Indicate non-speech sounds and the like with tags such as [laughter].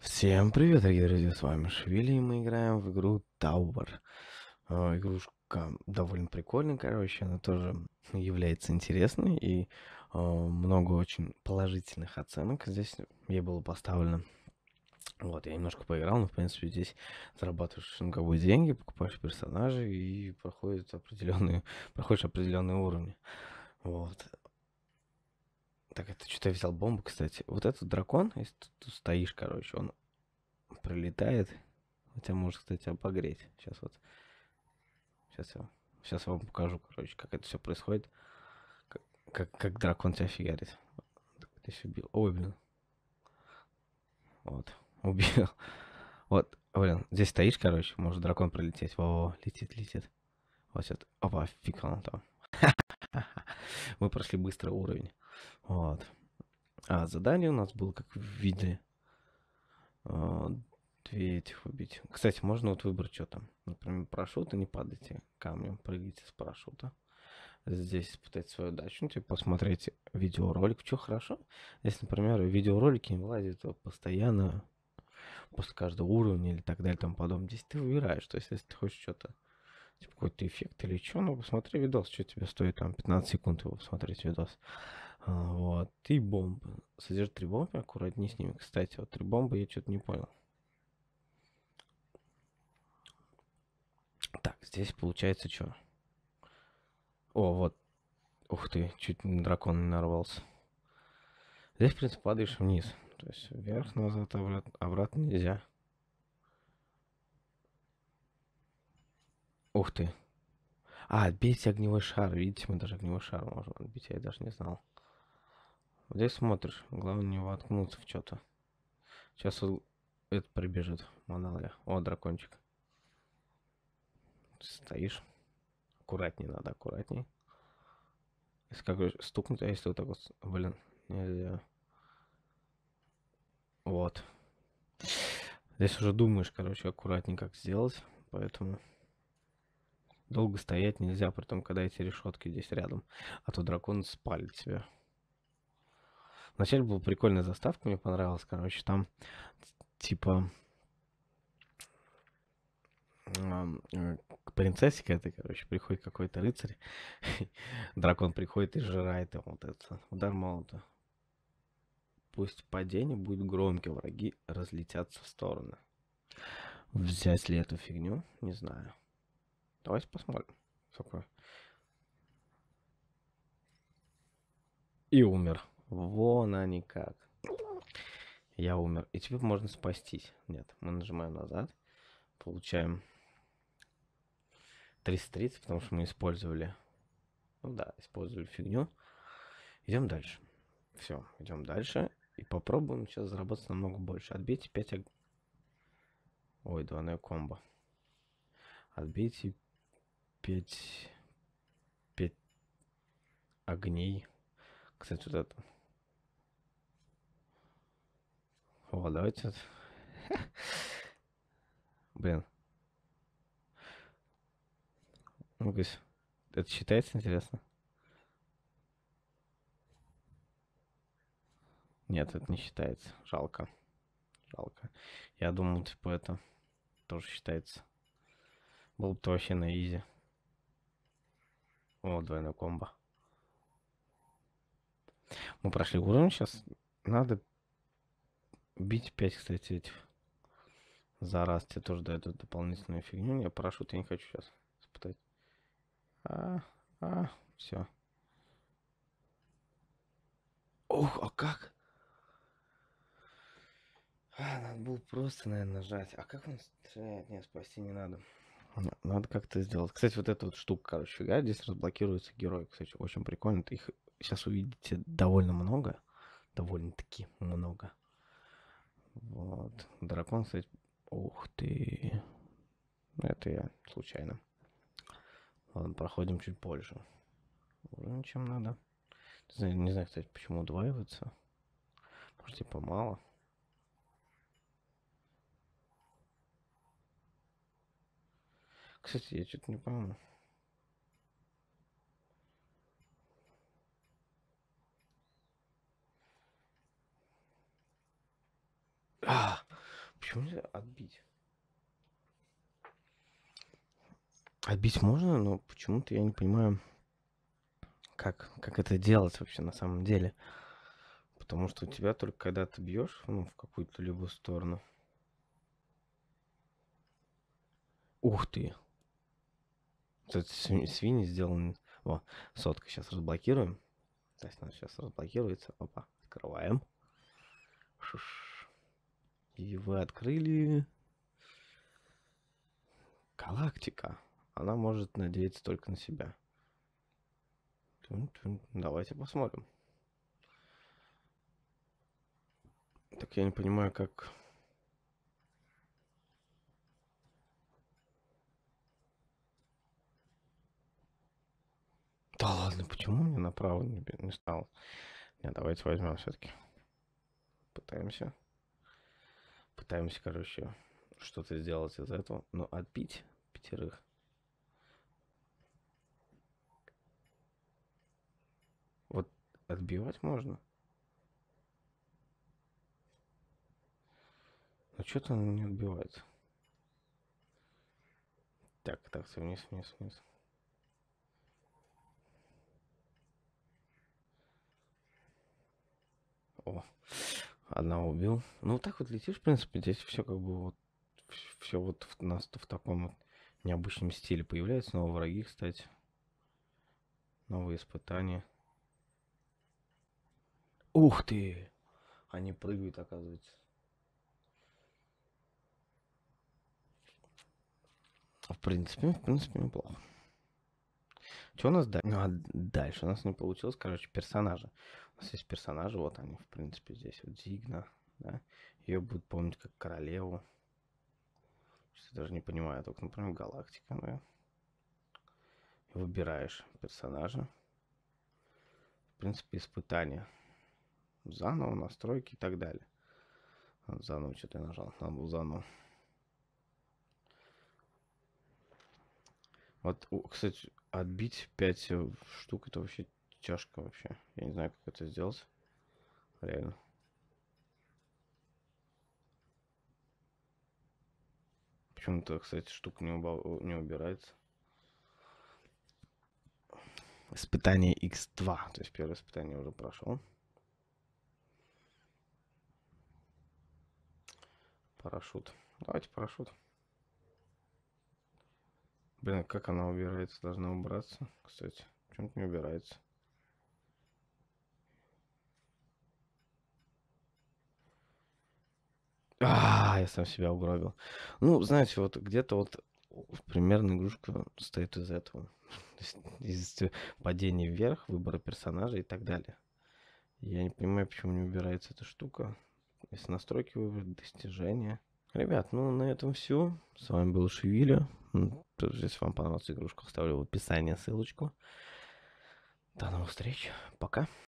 Всем привет, дорогие друзья, с вами Швили, и мы играем в игру. Э, Игрушка довольно прикольная, короче, она тоже является интересной, и э, много очень положительных оценок здесь ей было поставлено. Вот, я немножко поиграл, но, в принципе, здесь зарабатываешь бы деньги, покупаешь персонажей и проходят определенные, [laughs] проходишь определенные уровни. Вот. Так, это что-то я взял бомбу, кстати. Вот этот дракон, если ты тут стоишь, короче, он прилетает. Хотя может, кстати, обогреть. Сейчас вот. Сейчас я, сейчас я вам покажу, короче, как это все происходит. Как, как, как дракон тебя фигарит. Так, Здесь убил. Ой, блин. Вот. [laughs] Убил. Вот, блин, здесь стоишь, короче, может дракон пролететь. Во, летит, летит. Вот сейчас. Опа, фиг он там. [laughs] Мы прошли быстро уровень. Вот. А задание у нас было, как в виде а, две этих убить. Кстати, можно вот выбрать, что там. Например, парашюта, не падайте камнем, прыгайте с парашюта. Здесь испытать свою удачу, ну, типа, посмотреть видеоролик. Что хорошо? Если, например, видеоролики не вылазят то постоянно после каждого уровня или так далее тому подобное. Здесь ты выбираешь. То есть, если ты хочешь что-то типа какой-то эффект или что, ну посмотри видос, что тебе стоит там 15 секунд его посмотреть видос. А, вот. И бомбы. Содержит три бомбы, аккуратнее с ними. Кстати, вот три бомбы я что-то не понял. Так, здесь получается что? О, вот. Ух ты, чуть на дракон не нарвался. Здесь, в принципе, падаешь вниз. То есть вверх, назад, обратно, обратно нельзя. Ух ты. А, отбейте огневой шар. Видите, мы даже огневой шар можем отбить. Я даже не знал. Здесь смотришь. Главное не воткнуться в что-то. Сейчас это прибежит. Маналия. О, дракончик. Стоишь. Аккуратней надо, аккуратней. Если как стукнуть, а если вот так вот... Блин, нельзя. Вот. Здесь уже думаешь, короче, аккуратнее как сделать. Поэтому долго стоять нельзя, при том, когда эти решетки здесь рядом. А то дракон спалит тебя. Вначале была прикольная заставка, мне понравилась, короче, там типа э, к принцессе какая-то, короче, приходит какой-то рыцарь, [laughs] дракон приходит и сжирает ему вот это, удар молота. Пусть падение будет громким, враги разлетятся в стороны. Взять ли эту фигню? Не знаю. Давайте посмотрим. Такое. И умер. Вон они как. Я умер. И теперь можно спастись. Нет, мы нажимаем назад. Получаем 330, потому что мы использовали... Ну да, использовали фигню. Идем дальше. Все, идем дальше. И попробуем сейчас заработать намного больше. Отбейте 5... Ог... Ой, двойное комбо. Отбейте 5... 5 огней. Кстати, вот это О, давайте. Блин. ну это считается интересно? Нет, это не считается. Жалко. Жалко. Я думал, типа, это тоже считается. Был бы вообще на изи. О, двойная комбо. Мы прошли уровень сейчас. Надо Бить 5, кстати, этих. За раз тебе тоже дают дополнительную фигню. Я парашют я не хочу сейчас испытать. А, а, все. Ох, а как? А, надо было просто, наверное, нажать. А как он стреляет? Нет, спасти не надо. Надо как-то сделать. Кстати, вот эта вот штука, короче, фига, здесь разблокируется герой. Кстати, очень прикольно. Их сейчас увидите довольно много. Довольно-таки много. Вот. Дракон, кстати... Ух ты. Это я случайно. Ладно, проходим чуть позже. Уже чем надо. Не знаю, не знаю, кстати, почему удваивается. Может, типа мало. Кстати, я что-то не помню. А, Почему нельзя отбить? Отбить можно, но почему-то я не понимаю, как, как это делать вообще на самом деле. Потому что у тебя только когда ты бьешь, ну, в какую-то любую сторону. Ух ты! Вот свиньи сделаны... О, сотка сейчас разблокируем. То есть она сейчас разблокируется. Опа, открываем. Шуш. И вы открыли... Галактика. Она может надеяться только на себя. Давайте посмотрим. Так я не понимаю, как... Да ладно, почему мне направо не, не стал? Не, давайте возьмем все-таки. Пытаемся. Пытаемся, короче, что-то сделать из этого. Но отбить пятерых. Вот отбивать можно. Но что-то он не отбивается. Так, так, вниз, вниз, вниз. О, одного убил. Ну, вот так вот летишь, в принципе, здесь все как бы вот, все вот в, нас в таком вот необычном стиле появляются новые враги, кстати. Новые испытания. Ух ты! Они прыгают, оказывается. В принципе, в принципе, неплохо. Что у нас дальше? Ну, а дальше у нас не получилось, короче, персонажи. У нас есть персонажи, вот они, в принципе, здесь вот Зигна, да. Ее будут помнить как королеву. Что даже не понимаю, только, например, галактика, да. И выбираешь персонажа. В принципе, испытания. Заново, настройки и так далее. Заново что-то я нажал. Надо было заново. Вот, кстати, отбить 5 э, штук это вообще тяжко вообще. Я не знаю, как это сделать. Реально. Почему-то, кстати, штука не, убав... не убирается. Испытание X2. То есть первое испытание уже прошло. Парашют. Давайте парашют. Блин, как она убирается? Должна убраться, кстати. Почему-то не убирается. А, я сам себя угробил. Ну, знаете, вот где-то вот примерно игрушка стоит из этого. [laughs] из падения вверх, выбора персонажа и так далее. Я не понимаю, почему не убирается эта штука. Если настройки выбрать, достижения. Ребят, ну на этом все. С вами был Шевиля. Если вам понравилась игрушка, оставлю в описании ссылочку. До новых встреч. Пока.